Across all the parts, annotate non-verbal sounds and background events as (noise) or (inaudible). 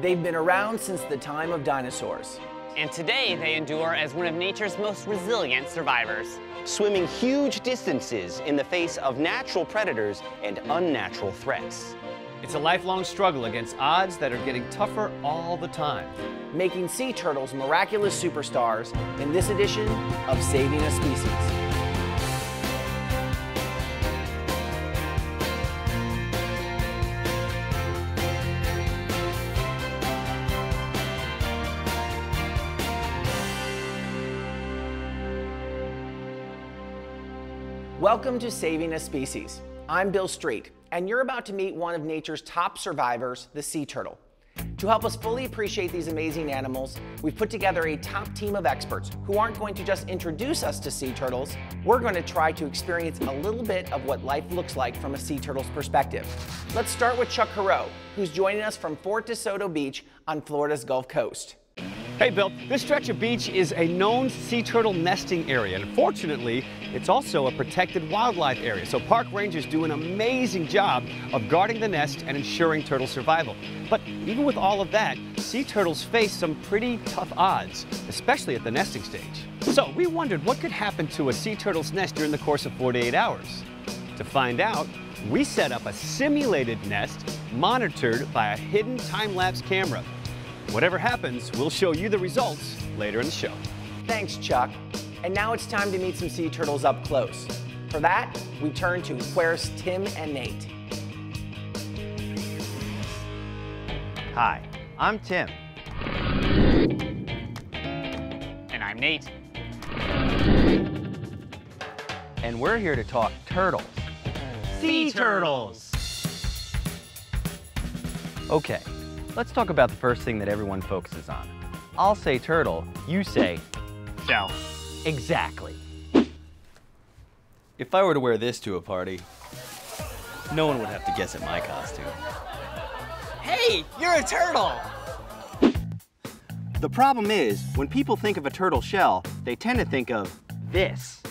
They've been around since the time of dinosaurs. And today they endure as one of nature's most resilient survivors. Swimming huge distances in the face of natural predators and unnatural threats. It's a lifelong struggle against odds that are getting tougher all the time. Making sea turtles miraculous superstars in this edition of Saving a Species. Welcome to Saving a Species. I'm Bill Street, and you're about to meet one of nature's top survivors, the sea turtle. To help us fully appreciate these amazing animals, we've put together a top team of experts who aren't going to just introduce us to sea turtles, we're going to try to experience a little bit of what life looks like from a sea turtle's perspective. Let's start with Chuck Heroux, who's joining us from Fort DeSoto Beach on Florida's Gulf Coast. Hey, Bill, this stretch of beach is a known sea turtle nesting area, and fortunately, it's also a protected wildlife area. So park rangers do an amazing job of guarding the nest and ensuring turtle survival. But even with all of that, sea turtles face some pretty tough odds, especially at the nesting stage. So we wondered what could happen to a sea turtle's nest during the course of 48 hours. To find out, we set up a simulated nest monitored by a hidden time-lapse camera. Whatever happens, we'll show you the results later in the show. Thanks, Chuck. And now it's time to meet some sea turtles up close. For that, we turn to Quer's Tim and Nate. Hi, I'm Tim. And I'm Nate. And we're here to talk turtles. Sea turtles! Okay, let's talk about the first thing that everyone focuses on. I'll say turtle, you say Shell. exactly. If I were to wear this to a party, no one would have to guess at my costume. Hey, you're a turtle! The problem is, when people think of a turtle shell, they tend to think of this.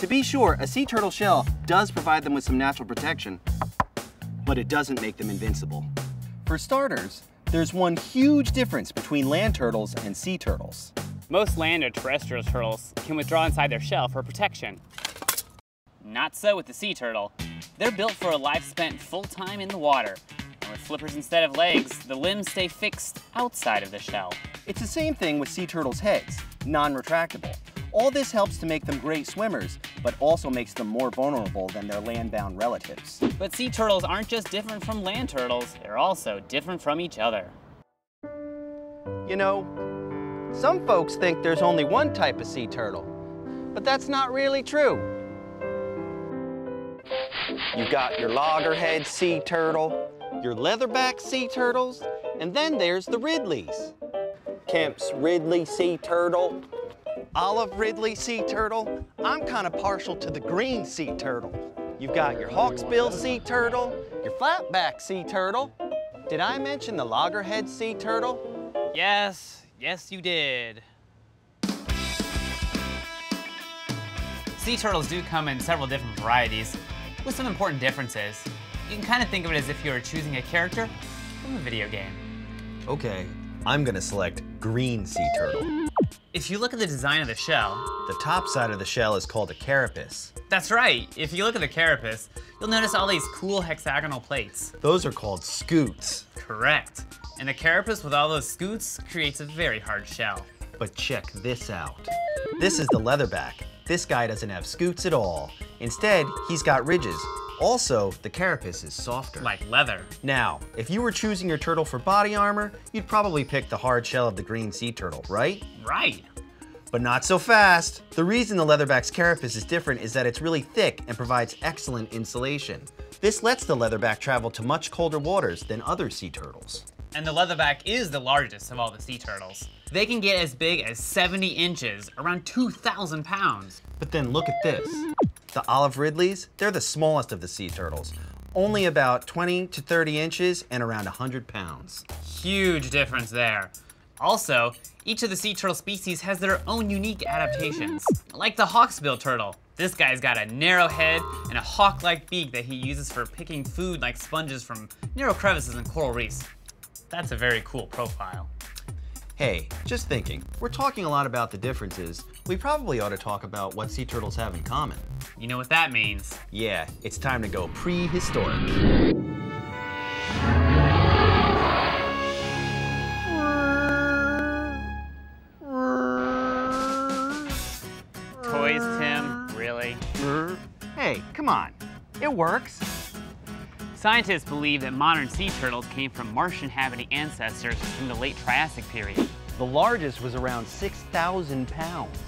To be sure, a sea turtle shell does provide them with some natural protection, but it doesn't make them invincible. For starters, there's one huge difference between land turtles and sea turtles. Most land or terrestrial turtles can withdraw inside their shell for protection. Not so with the sea turtle. They're built for a life spent full time in the water. And with flippers instead of legs, the limbs stay fixed outside of the shell. It's the same thing with sea turtles' heads, non-retractable. All this helps to make them great swimmers, but also makes them more vulnerable than their land-bound relatives. But sea turtles aren't just different from land turtles, they're also different from each other. You know, some folks think there's only one type of sea turtle, but that's not really true. You've got your loggerhead sea turtle, your leatherback sea turtles, and then there's the Ridleys. Kemp's Ridley sea turtle, Olive Ridley sea turtle. I'm kind of partial to the green sea turtle. You've got your hawksbill sea turtle, your flatback sea turtle. Did I mention the loggerhead sea turtle? Yes, yes, you did. Sea turtles do come in several different varieties, with some important differences. You can kind of think of it as if you were choosing a character from a video game. Okay, I'm gonna select green sea turtle. If you look at the design of the shell, The top side of the shell is called a carapace. that's right. If you look at the carapace, you'll notice all these cool hexagonal plates. Those are called scutes. Correct. And the carapace with all those scutes creates a very hard shell. But check this out. This is the leatherback. This guy doesn't have scutes at all. Instead, he's got ridges. Also, the carapace is softer. Like leather. Now, if you were choosing your turtle for body armor, you'd probably pick the hard shell of the green sea turtle, right? Right. But not so fast. The reason the leatherback's carapace is different is that it's really thick and provides excellent insulation. This lets the leatherback travel to much colder waters than other sea turtles. And the leatherback is the largest of all the sea turtles. They can get as big as 70 inches, around 2,000 pounds. But then look at this. The olive ridleys, they're the smallest of the sea turtles. Only about 20 to 30 inches and around 100 pounds. Huge difference there. Also, each of the sea turtle species has their own unique adaptations. Like the hawksbill turtle, This guy's got a narrow head and a hawk-like beak that he uses for picking food like sponges from narrow crevices and coral reefs. That's a very cool profile. Hey, just thinking, we're talking a lot about the differences. We probably ought to talk about what sea turtles have in common. You know what that means. Yeah, it's time to go prehistoric. Toys, Tim? Really? Hey, come on. It works. Scientists believe that modern sea turtles came from Martian-habiting ancestors from the late Triassic period. The largest was around 6,000 pounds.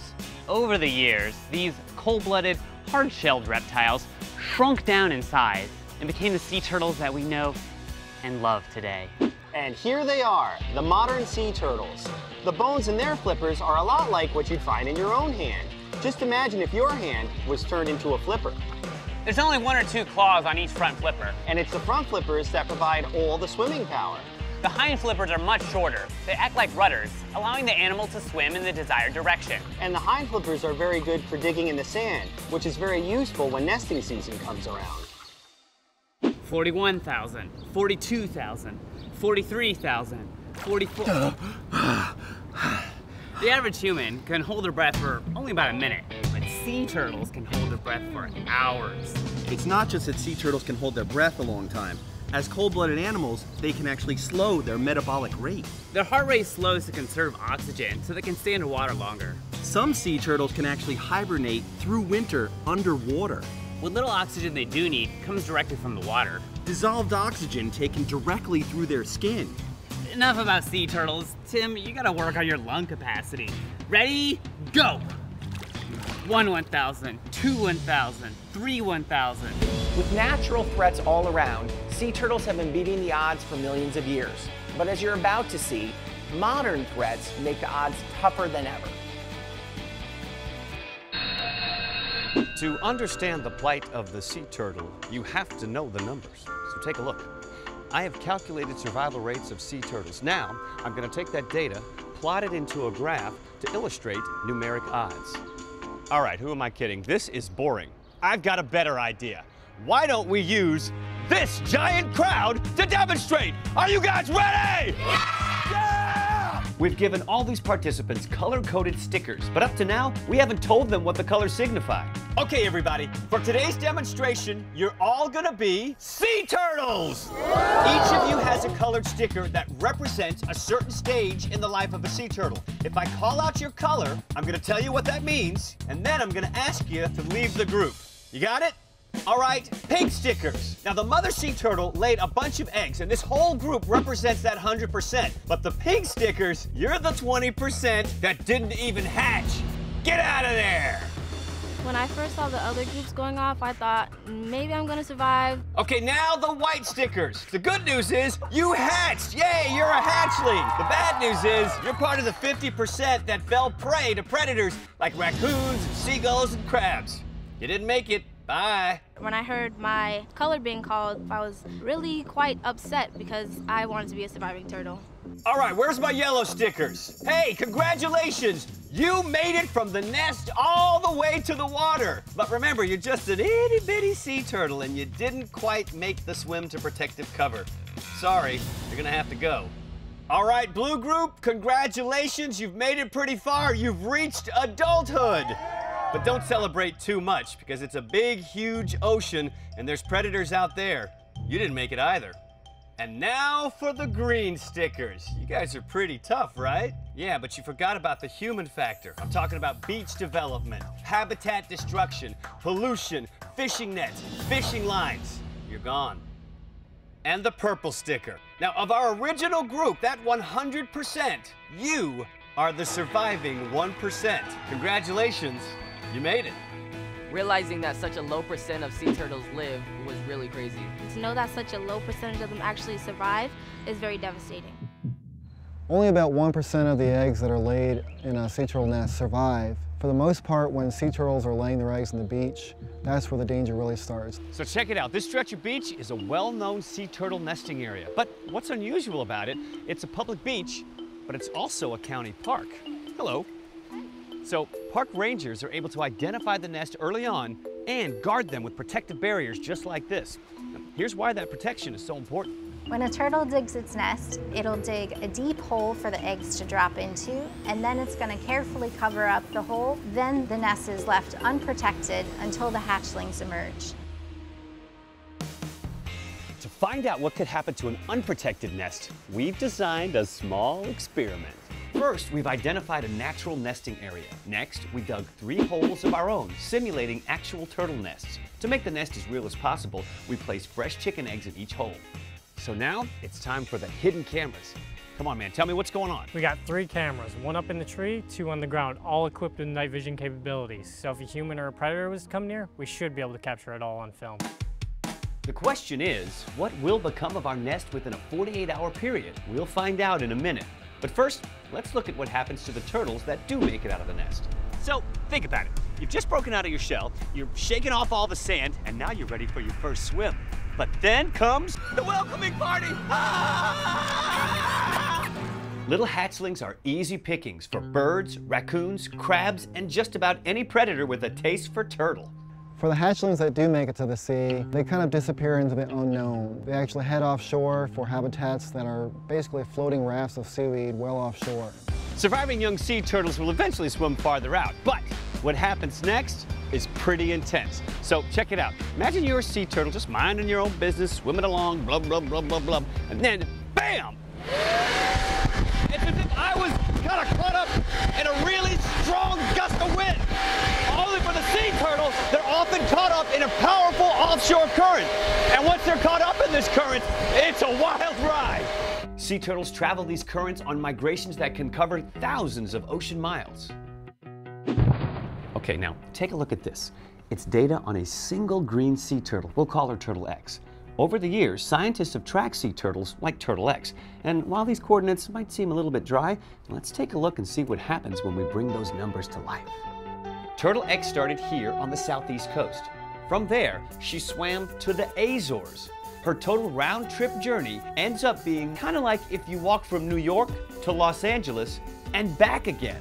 Over the years, these cold-blooded, hard-shelled reptiles shrunk down in size and became the sea turtles that we know and love today. And here they are, the modern sea turtles. The bones in their flippers are a lot like what you'd find in your own hand. Just imagine if your hand was turned into a flipper. There's only one or two claws on each front flipper. And it's the front flippers that provide all the swimming power. The hind flippers are much shorter. They act like rudders, allowing the animal to swim in the desired direction. And the hind flippers are very good for digging in the sand, which is very useful when nesting season comes around. 41,000, 42,000, 43,000, 44. The average human can hold their breath for only about a minute, but sea turtles can hold their breath for hours. It's not just that sea turtles can hold their breath a long time. As cold-blooded animals, they can actually slow their metabolic rate. Their heart rate slows to conserve oxygen so they can stay underwater longer. Some sea turtles can actually hibernate through winter underwater. What little oxygen they do need comes directly from the water. Dissolved oxygen taken directly through their skin. Enough about sea turtles. Tim, you gotta work on your lung capacity. Ready? Go! One 1,000, two 1,000, three 1,000. With natural threats all around, sea turtles have been beating the odds for millions of years. But as you're about to see, modern threats make the odds tougher than ever. To understand the plight of the sea turtle, you have to know the numbers. So take a look. I have calculated survival rates of sea turtles. Now, I'm going to take that data, plot it into a graph to illustrate numeric odds. All right, who am I kidding? This is boring. I've got a better idea. Why don't we use this giant crowd to demonstrate? Are you guys ready? Yeah! We've given all these participants color-coded stickers, but up to now, we haven't told them what the colors signify. Okay, everybody, for today's demonstration, you're all gonna be sea turtles! Each of you has a colored sticker that represents a certain stage in the life of a sea turtle. If I call out your color, I'm gonna tell you what that means, and then I'm gonna ask you to leave the group. You got it? All right, pig stickers. Now, the mother sea turtle laid a bunch of eggs, and this whole group represents that 100%. But the pig stickers, you're the 20% that didn't even hatch. Get out of there! When I first saw the other groups going off, I thought maybe I'm gonna survive. Okay, now the white stickers. The good news is you hatched. Yay, you're a hatchling. The bad news is you're part of the 50% that fell prey to predators like raccoons, seagulls, and crabs. You didn't make it. Bye. When I heard my color being called, I was really quite upset because I wanted to be a surviving turtle. All right, where's my yellow stickers? Hey, congratulations! You made it from the nest all the way to the water. But remember, you're just an itty bitty sea turtle and you didn't quite make the swim to protective cover. Sorry, you're gonna have to go. All right, Blue Group, congratulations. You've made it pretty far. You've reached adulthood. But don't celebrate too much because it's a big, huge ocean and there's predators out there. You didn't make it either. And now for the green stickers. You guys are pretty tough, right? Yeah, but you forgot about the human factor. I'm talking about beach development, habitat destruction, pollution, fishing nets, fishing lines. You're gone. And the purple sticker. Now, of our original group, that 100%, you are the surviving 1%. Congratulations, you made it. Realizing that such a low percent of sea turtles live was really crazy. To know that such a low percentage of them actually survive is very devastating. Only about 1% of the eggs that are laid in a sea turtle nest survive. For the most part, when sea turtles are laying their eggs on the beach, that's where the danger really starts. So check it out. This stretch of beach is a well-known sea turtle nesting area. But what's unusual about it, it's a public beach, but it's also a county park. Hello. So park rangers are able to identify the nest early on and guard them with protective barriers just like this. Here's why that protection is so important. When a turtle digs its nest, it'll dig a deep hole for the eggs to drop into, and then it's going to carefully cover up the hole. Then the nest is left unprotected until the hatchlings emerge. To find out what could happen to an unprotected nest, we've designed a small experiment. First, we've identified a natural nesting area. Next, we dug three holes of our own, simulating actual turtle nests. To make the nest as real as possible, we placed fresh chicken eggs in each hole. So now, it's time for the hidden cameras. Come on, man, tell me what's going on. We got three cameras, one up in the tree, two on the ground, all equipped with night vision capabilities. So if a human or a predator was to come near, we should be able to capture it all on film. The question is, what will become of our nest within a 48-hour period? We'll find out in a minute. But first, let's look at what happens to the turtles that do make it out of the nest. So, think about it. You've just broken out of your shell, you're shaking off all the sand, and now you're ready for your first swim. But then comes the welcoming party! Ah! (laughs) Little hatchlings are easy pickings for birds, raccoons, crabs, and just about any predator with a taste for turtle. For the hatchlings that do make it to the sea, they kind of disappear into the unknown. They actually head offshore for habitats that are basically floating rafts of seaweed well offshore. Surviving young sea turtles will eventually swim farther out, but what happens next is pretty intense. So check it out. Imagine you're a sea turtle just minding your own business, swimming along, blah, blah, blah, blah, blah, and then BAM! It's as if I was kind of caught up in a really strong gust of wind. Only for the sea turtles, they're often caught up in a powerful offshore current. And once they're caught up in this current, it's a wild ride. Sea turtles travel these currents on migrations that can cover thousands of ocean miles. Okay, now take a look at this. It's data on a single green sea turtle. We'll call her Turtle X. Over the years, scientists have tracked sea turtles like Turtle X. And while these coordinates might seem a little bit dry, let's take a look and see what happens when we bring those numbers to life. Turtle X started here on the southeast coast. From there, she swam to the Azores. Her total round trip journey ends up being kind of like if you walk from New York to Los Angeles and back again.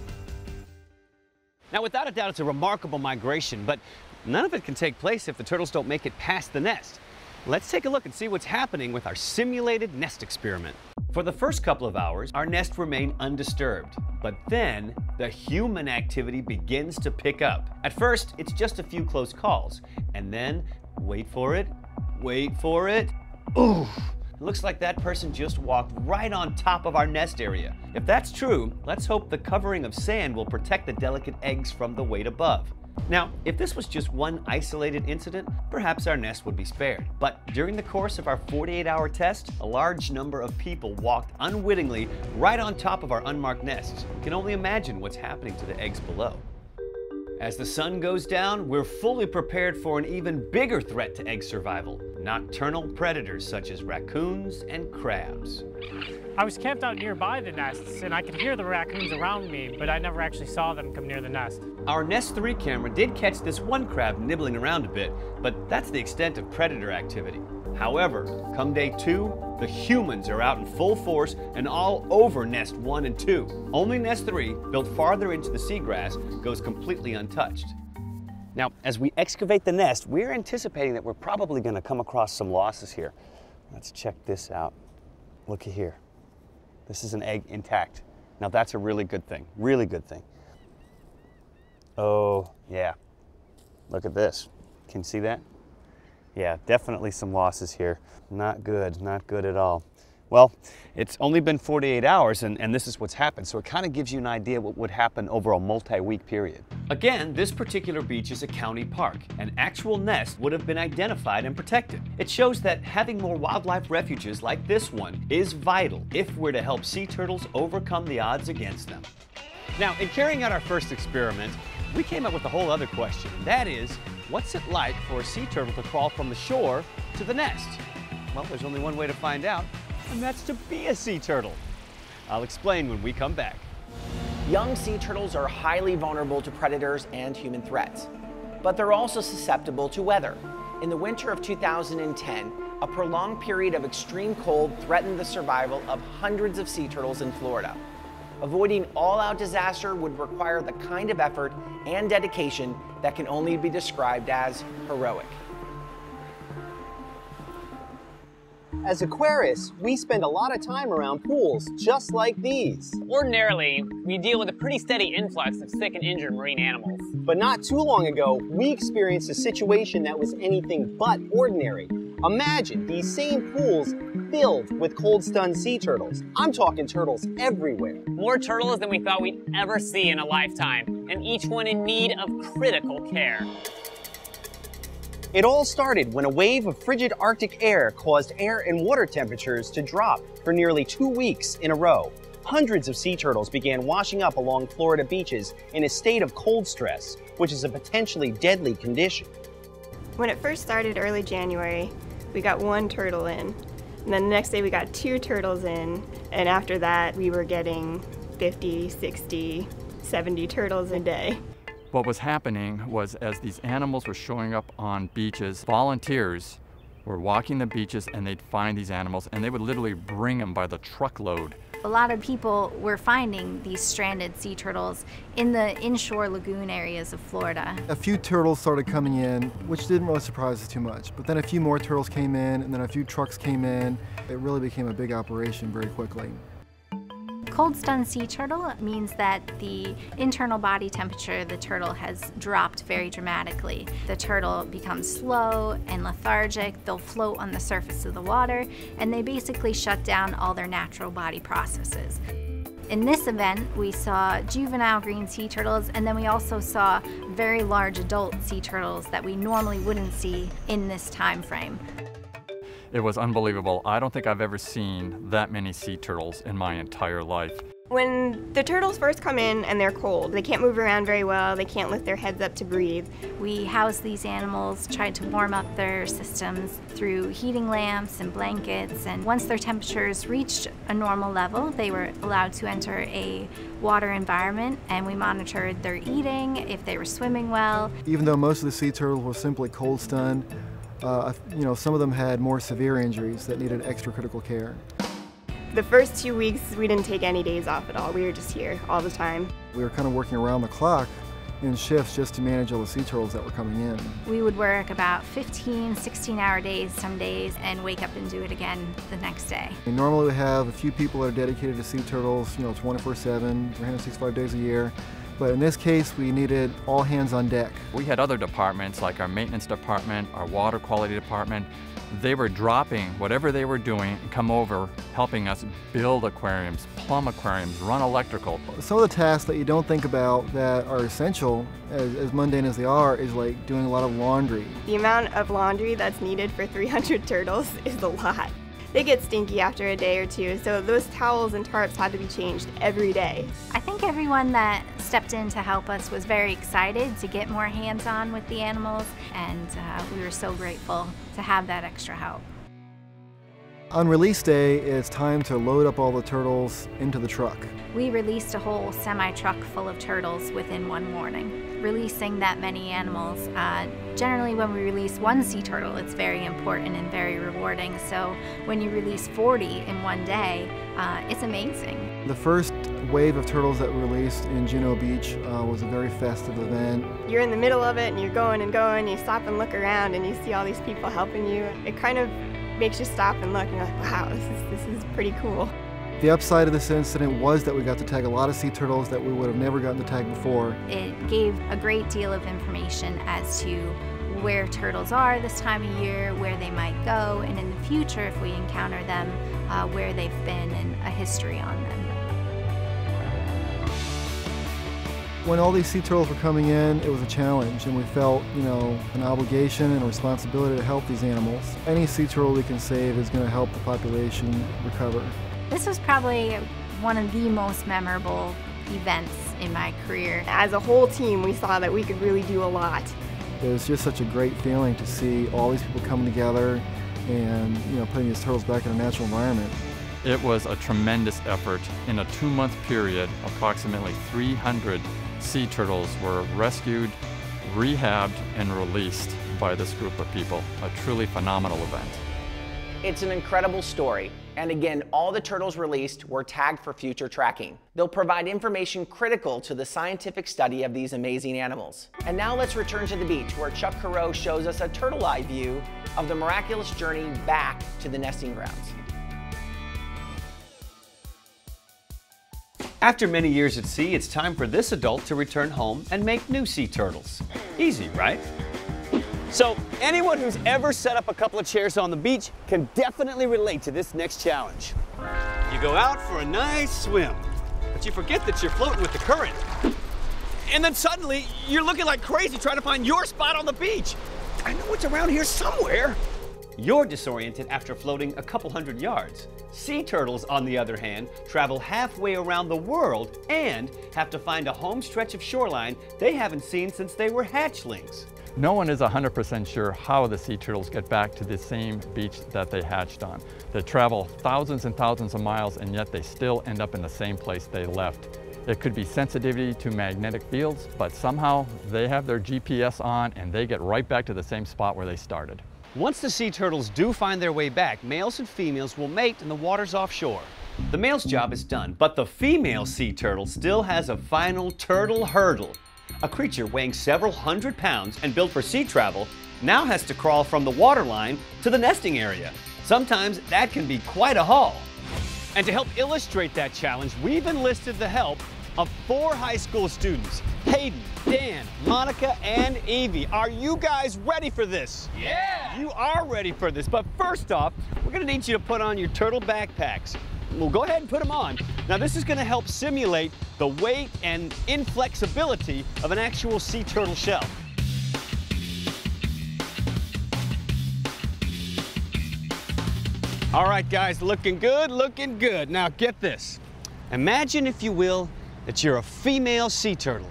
Now, without a doubt, it's a remarkable migration, but none of it can take place if the turtles don't make it past the nest. Let's take a look and see what's happening with our simulated nest experiment. For the first couple of hours, our nest remained undisturbed, but then the human activity begins to pick up. At first, it's just a few close calls, and then, wait for it, wait for it, ooh, looks like that person just walked right on top of our nest area. If that's true, let's hope the covering of sand will protect the delicate eggs from the weight above. Now, if this was just one isolated incident, perhaps our nest would be spared. But during the course of our 48 hour test, a large number of people walked unwittingly right on top of our unmarked nests. You can only imagine what's happening to the eggs below. As the sun goes down, we're fully prepared for an even bigger threat to egg survival nocturnal predators such as raccoons and crabs. I was camped out nearby the nests and I could hear the raccoons around me, but I never actually saw them come near the nest. Our Nest 3 camera did catch this one crab nibbling around a bit, but that's the extent of predator activity. However, come day two, the humans are out in full force and all over Nest 1 and 2. Only Nest 3, built farther into the seagrass, goes completely untouched. Now, as we excavate the nest, we're anticipating that we're probably going to come across some losses here. Let's check this out. Look here. This is an egg intact. Now that's a really good thing, really good thing. Oh, yeah. Look at this. Can you see that? Yeah, definitely some losses here. Not good, not good at all. Well, it's only been 48 hours and, and this is what's happened, so it kind of gives you an idea what would happen over a multi-week period. Again, this particular beach is a county park. An actual nest would have been identified and protected. It shows that having more wildlife refuges like this one is vital if we're to help sea turtles overcome the odds against them. Now, in carrying out our first experiment, we came up with a whole other question. That is, what's it like for a sea turtle to crawl from the shore to the nest? Well, there's only one way to find out, and that's to be a sea turtle. I'll explain when we come back. Young sea turtles are highly vulnerable to predators and human threats, but they're also susceptible to weather. In the winter of 2010, a prolonged period of extreme cold threatened the survival of hundreds of sea turtles in Florida. Avoiding all-out disaster would require the kind of effort and dedication that can only be described as heroic. As aquarists, we spend a lot of time around pools just like these. Ordinarily, we deal with a pretty steady influx of sick and injured marine animals. But not too long ago, we experienced a situation that was anything but ordinary. Imagine these same pools filled with cold stunned sea turtles. I'm talking turtles everywhere. More turtles than we thought we'd ever see in a lifetime, and each one in need of critical care. It all started when a wave of frigid Arctic air caused air and water temperatures to drop for nearly two weeks in a row. Hundreds of sea turtles began washing up along Florida beaches in a state of cold stress, which is a potentially deadly condition. When it first started early January, we got one turtle in. And then the next day we got two turtles in. And after that, we were getting 50, 60, 70 turtles a day. What was happening was as these animals were showing up on beaches, volunteers were walking the beaches and they'd find these animals and they would literally bring them by the truckload. A lot of people were finding these stranded sea turtles in the inshore lagoon areas of Florida. A few turtles started coming in, which didn't really surprise us too much. But then a few more turtles came in, and then a few trucks came in. It really became a big operation very quickly. Cold stun sea turtle means that the internal body temperature of the turtle has dropped very dramatically. The turtle becomes slow and lethargic, they'll float on the surface of the water, and they basically shut down all their natural body processes. In this event, we saw juvenile green sea turtles, and then we also saw very large adult sea turtles that we normally wouldn't see in this time frame. It was unbelievable. I don't think I've ever seen that many sea turtles in my entire life. When the turtles first come in and they're cold, they can't move around very well, they can't lift their heads up to breathe. We housed these animals, tried to warm up their systems through heating lamps and blankets, and once their temperatures reached a normal level, they were allowed to enter a water environment, and we monitored their eating, if they were swimming well. Even though most of the sea turtles were simply cold stunned, uh, you know, some of them had more severe injuries that needed extra critical care. The first two weeks, we didn't take any days off at all. We were just here all the time. We were kind of working around the clock in shifts just to manage all the sea turtles that were coming in. We would work about 15, 16 hour days some days and wake up and do it again the next day. We normally we have a few people that are dedicated to sea turtles, you know, 24-7, 365 days a year. But in this case, we needed all hands on deck. We had other departments like our maintenance department, our water quality department. They were dropping whatever they were doing and come over helping us build aquariums, plumb aquariums, run electrical. Some of the tasks that you don't think about that are essential, as, as mundane as they are, is like doing a lot of laundry. The amount of laundry that's needed for 300 turtles is a lot they get stinky after a day or two, so those towels and tarps had to be changed every day. I think everyone that stepped in to help us was very excited to get more hands-on with the animals, and uh, we were so grateful to have that extra help. On release day, it's time to load up all the turtles into the truck. We released a whole semi-truck full of turtles within one morning. Releasing that many animals, uh, generally when we release one sea turtle, it's very important and very rewarding. So when you release 40 in one day, uh, it's amazing. The first wave of turtles that were released in Juno Beach uh, was a very festive event. You're in the middle of it and you're going and going, you stop and look around and you see all these people helping you. It kind of makes you stop and look and you're like, wow, this is, this is pretty cool. The upside of this incident was that we got to tag a lot of sea turtles that we would have never gotten to tag before. It gave a great deal of information as to where turtles are this time of year, where they might go, and in the future, if we encounter them, uh, where they've been and a history on them. When all these sea turtles were coming in, it was a challenge, and we felt, you know, an obligation and a responsibility to help these animals. Any sea turtle we can save is going to help the population recover. This was probably one of the most memorable events in my career. As a whole team, we saw that we could really do a lot. It was just such a great feeling to see all these people coming together and, you know, putting these turtles back in a natural environment. It was a tremendous effort. In a two-month period, approximately 300 sea turtles were rescued, rehabbed, and released by this group of people. A truly phenomenal event. It's an incredible story, And again, all the turtles released were tagged for future tracking. They'll provide information critical to the scientific study of these amazing animals. And now let's return to the beach where Chuck Carreau shows us a turtle eye view of the miraculous journey back to the nesting grounds. After many years at sea, it's time for this adult to return home and make new sea turtles. Easy, right? So anyone who's ever set up a couple of chairs on the beach can definitely relate to this next challenge. You go out for a nice swim, but you forget that you're floating with the current. And then suddenly, you're looking like crazy trying to find your spot on the beach. I know it's around here somewhere. You're disoriented after floating a couple hundred yards. Sea turtles, on the other hand, travel halfway around the world and have to find a home stretch of shoreline they haven't seen since they were hatchlings. No one is 100% sure how the sea turtles get back to the same beach that they hatched on. They travel thousands and thousands of miles and yet they still end up in the same place they left. It could be sensitivity to magnetic fields, but somehow they have their GPS on and they get right back to the same spot where they started. Once the sea turtles do find their way back, males and females will mate in the waters offshore. The male's job is done, but the female sea turtle still has a final turtle hurdle. A creature weighing several hundred pounds and built for sea travel now has to crawl from the waterline to the nesting area. Sometimes that can be quite a haul. And to help illustrate that challenge, we've enlisted the help of four high school students, Hayden, Dan, Monica, and Evie. Are you guys ready for this? Yeah! You are ready for this, but first off, we're gonna need you to put on your turtle backpacks. Well, go ahead and put them on. Now, this is gonna help simulate the weight and inflexibility of an actual sea turtle shell. All right, guys, looking good, looking good. Now, get this. Imagine, if you will, that you're a female sea turtle.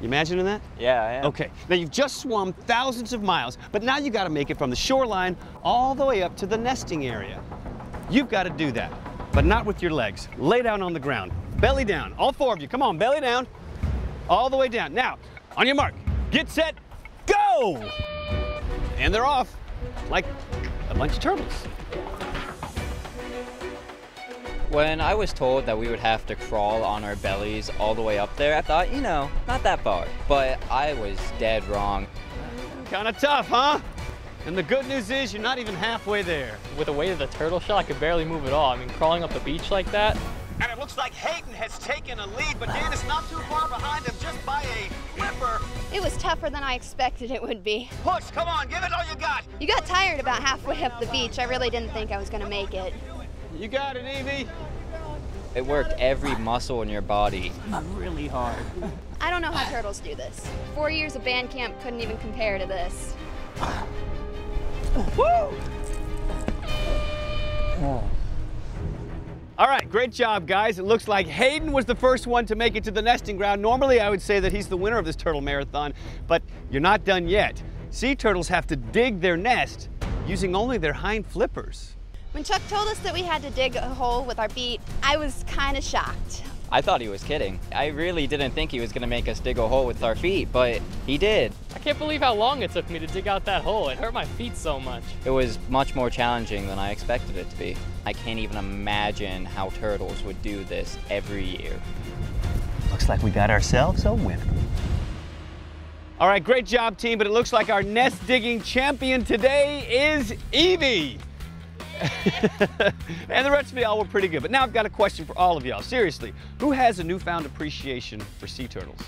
You imagining that? Yeah, I am. Okay. Now you've just swum thousands of miles, but now you got to make it from the shoreline all the way up to the nesting area. You've got to do that, but not with your legs. Lay down on the ground, belly down. All four of you, come on, belly down, all the way down. Now, on your mark, get set, go! And they're off, like a bunch of turtles. When I was told that we would have to crawl on our bellies all the way up there, I thought, you know, not that far. But I was dead wrong. Kind of tough, huh? And the good news is you're not even halfway there. With the weight of the turtle shell, I could barely move at all. I mean, crawling up the beach like that. And it looks like Hayden has taken a lead, but Dan is not too far behind him just by a flipper. It was tougher than I expected it would be. Push, come on, give it all you got. You got tired about halfway up the beach. I really didn't think I was going to make it. You got it, Evie. It worked every muscle in your body. Really hard. I don't know how turtles do this. Four years of band camp couldn't even compare to this. All right, great job, guys. It looks like Hayden was the first one to make it to the nesting ground. Normally, I would say that he's the winner of this turtle marathon, but you're not done yet. Sea turtles have to dig their nest using only their hind flippers. When Chuck told us that we had to dig a hole with our feet, I was kind of shocked. I thought he was kidding. I really didn't think he was going to make us dig a hole with our feet, but he did. I can't believe how long it took me to dig out that hole. It hurt my feet so much. It was much more challenging than I expected it to be. I can't even imagine how turtles would do this every year. Looks like we got ourselves a winner. All right, great job, team, but it looks like our nest digging champion today is Evie. (laughs) and the rest of y'all were pretty good. But now I've got a question for all of y'all. Seriously, who has a newfound appreciation for sea turtles?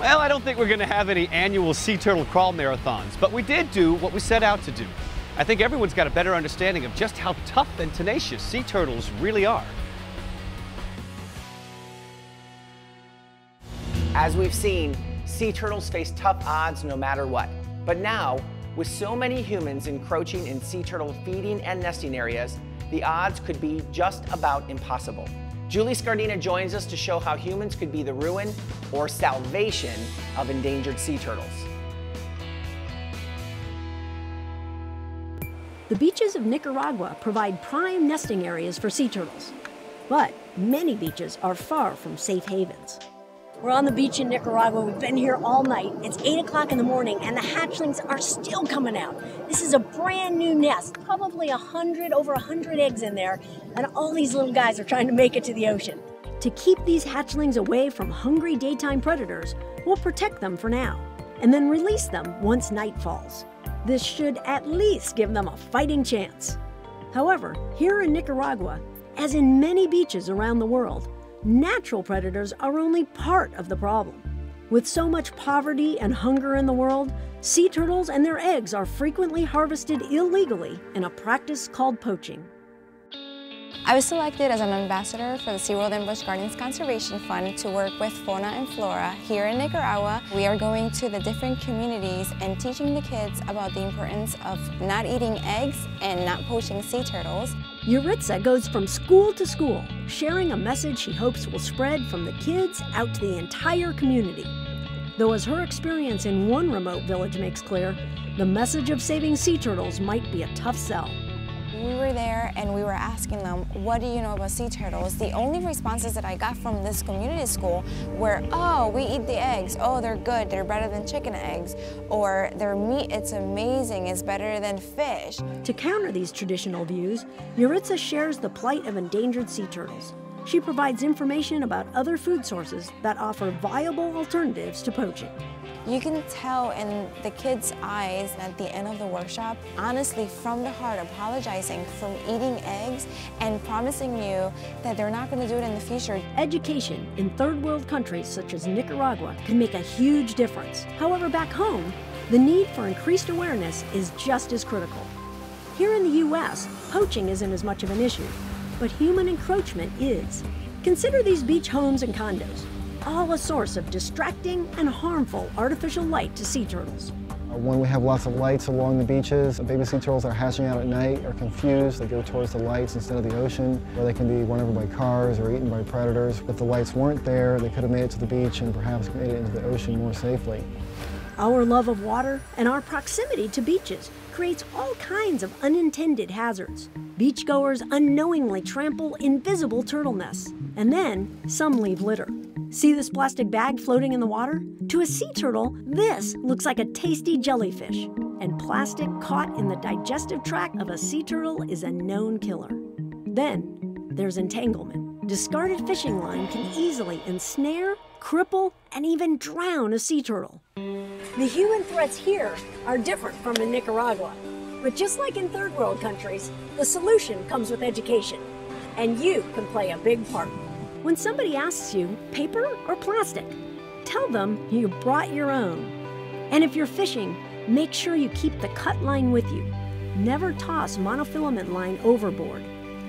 Well, I don't think we're going to have any annual sea turtle crawl marathons, but we did do what we set out to do. I think everyone's got a better understanding of just how tough and tenacious sea turtles really are. As we've seen, sea turtles face tough odds no matter what. But now, with so many humans encroaching in sea turtle feeding and nesting areas, the odds could be just about impossible. Julie Scardina joins us to show how humans could be the ruin or salvation of endangered sea turtles. The beaches of Nicaragua provide prime nesting areas for sea turtles. But many beaches are far from safe havens. We're on the beach in Nicaragua. We've been here all night. It's 8 o'clock in the morning, and the hatchlings are still coming out. This is a brand new nest, probably a 100, over a 100 eggs in there, and all these little guys are trying to make it to the ocean. To keep these hatchlings away from hungry daytime predators, we'll protect them for now, and then release them once night falls. This should at least give them a fighting chance. However, here in Nicaragua, as in many beaches around the world, natural predators are only part of the problem. With so much poverty and hunger in the world, sea turtles and their eggs are frequently harvested illegally in a practice called poaching. I was selected as an ambassador for the SeaWorld and Busch Gardens Conservation Fund to work with fauna and flora here in Nicaragua. We are going to the different communities and teaching the kids about the importance of not eating eggs and not poaching sea turtles. Yuritsa goes from school to school, sharing a message she hopes will spread from the kids out to the entire community. Though as her experience in one remote village makes clear, the message of saving sea turtles might be a tough sell. We were there and we were asking them, what do you know about sea turtles? The only responses that I got from this community school were, oh, we eat the eggs. Oh, they're good. They're better than chicken eggs. Or their meat, it's amazing. It's better than fish. To counter these traditional views, Yuritsa shares the plight of endangered sea turtles. She provides information about other food sources that offer viable alternatives to poaching. You can tell in the kids' eyes at the end of the workshop, honestly, from the heart, apologizing for eating eggs and promising you that they're not going to do it in the future. Education in third world countries such as Nicaragua can make a huge difference. However, back home, the need for increased awareness is just as critical. Here in the U.S., poaching isn't as much of an issue, but human encroachment is. Consider these beach homes and condos all a source of distracting and harmful artificial light to sea turtles. Uh, when we have lots of lights along the beaches, baby sea turtles that are hatching out at night are confused. They go towards the lights instead of the ocean, where they can be run over by cars or eaten by predators. If the lights weren't there, they could have made it to the beach and perhaps made it into the ocean more safely. Our love of water and our proximity to beaches creates all kinds of unintended hazards. Beachgoers unknowingly trample invisible turtle nests, and then some leave litter. See this plastic bag floating in the water? To a sea turtle, this looks like a tasty jellyfish, and plastic caught in the digestive tract of a sea turtle is a known killer. Then there's entanglement. Discarded fishing line can easily ensnare, cripple, and even drown a sea turtle. The human threats here are different from in Nicaragua. But just like in third world countries, the solution comes with education, and you can play a big part. When somebody asks you, paper or plastic, tell them you brought your own. And if you're fishing, make sure you keep the cut line with you. Never toss monofilament line overboard.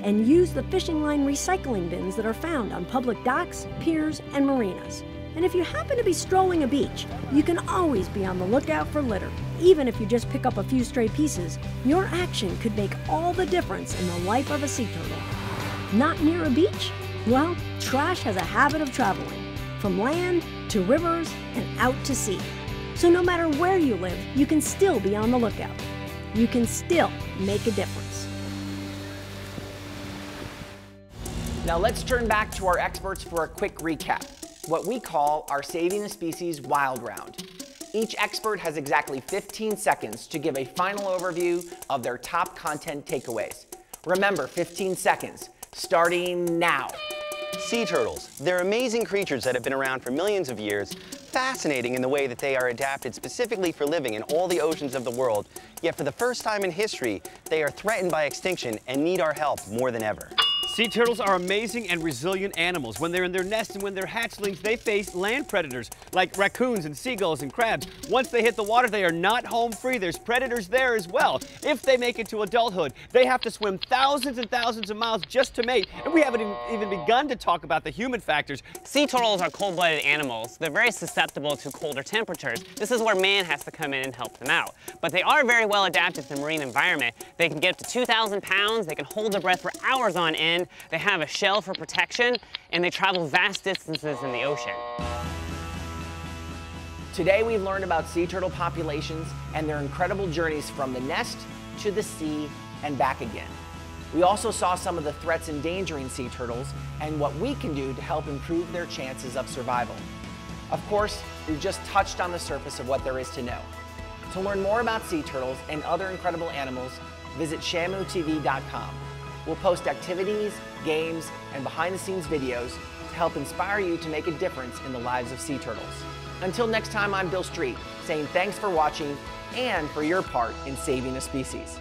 And use the fishing line recycling bins that are found on public docks, piers, and marinas. And if you happen to be strolling a beach, you can always be on the lookout for litter. Even if you just pick up a few stray pieces, your action could make all the difference in the life of a sea turtle. Not near a beach? Well, trash has a habit of traveling from land to rivers and out to sea. So no matter where you live, you can still be on the lookout. You can still make a difference. Now let's turn back to our experts for a quick recap, what we call our Saving the Species Wild Round. Each expert has exactly 15 seconds to give a final overview of their top content takeaways. Remember, 15 seconds, starting now. Sea turtles. They're amazing creatures that have been around for millions of years, fascinating in the way that they are adapted specifically for living in all the oceans of the world. Yet for the first time in history, they are threatened by extinction and need our help more than ever. Sea turtles are amazing and resilient animals. When they're in their nest and when they're hatchlings, they face land predators like raccoons and seagulls and crabs. Once they hit the water, they are not home free. There's predators there as well. If they make it to adulthood, they have to swim thousands and thousands of miles just to mate. And we haven't even begun to talk about the human factors. Sea turtles are cold-blooded animals. They're very susceptible to colder temperatures. This is where man has to come in and help them out. But they are very well adapted to the marine environment. They can get up to 2,000 pounds. They can hold their breath for hours on end they have a shell for protection, and they travel vast distances in the ocean. Today we've learned about sea turtle populations and their incredible journeys from the nest to the sea and back again. We also saw some of the threats endangering sea turtles and what we can do to help improve their chances of survival. Of course, we've just touched on the surface of what there is to know. To learn more about sea turtles and other incredible animals, visit shamutv.com. We'll post activities, games, and behind the scenes videos to help inspire you to make a difference in the lives of sea turtles. Until next time, I'm Bill Street, saying thanks for watching and for your part in saving a species.